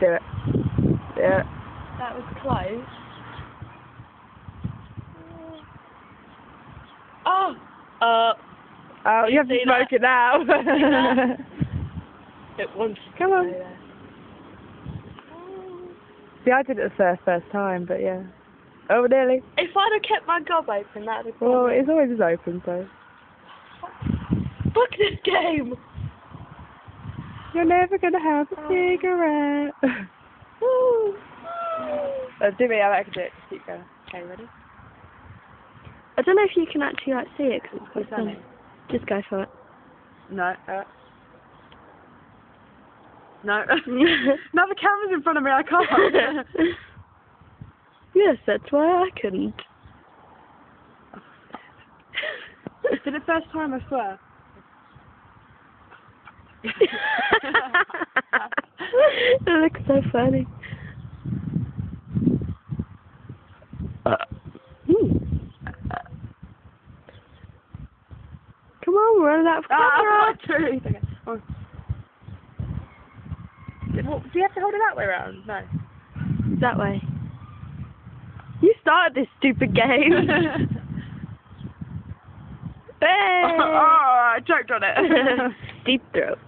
Do it. Do it. That was close. Oh! Uh, Oh, you have to smoke that? it now. that? it wants to Come on. there. See, I did it the first first time, but yeah. Oh, nearly. If I'd have kept my gob open, that'd have Well, it's always open, so. Fuck this game! You're never gonna have a cigarette. Woo. uh, do me, I can do it. Just keep going. Okay, ready? I don't know if you can actually like see it because it's quite sunny. Just go for it. No. Uh, no. now the camera's in front of me, I can't. yes, that's why I couldn't. did it first time, I swear. it looks so funny. Hmm. Come on, out of Ah, camera. true. Okay. Oh. Do you have to hold it that way around? No. That way. You started this stupid game. hey! oh, I choked on it. Deep throat.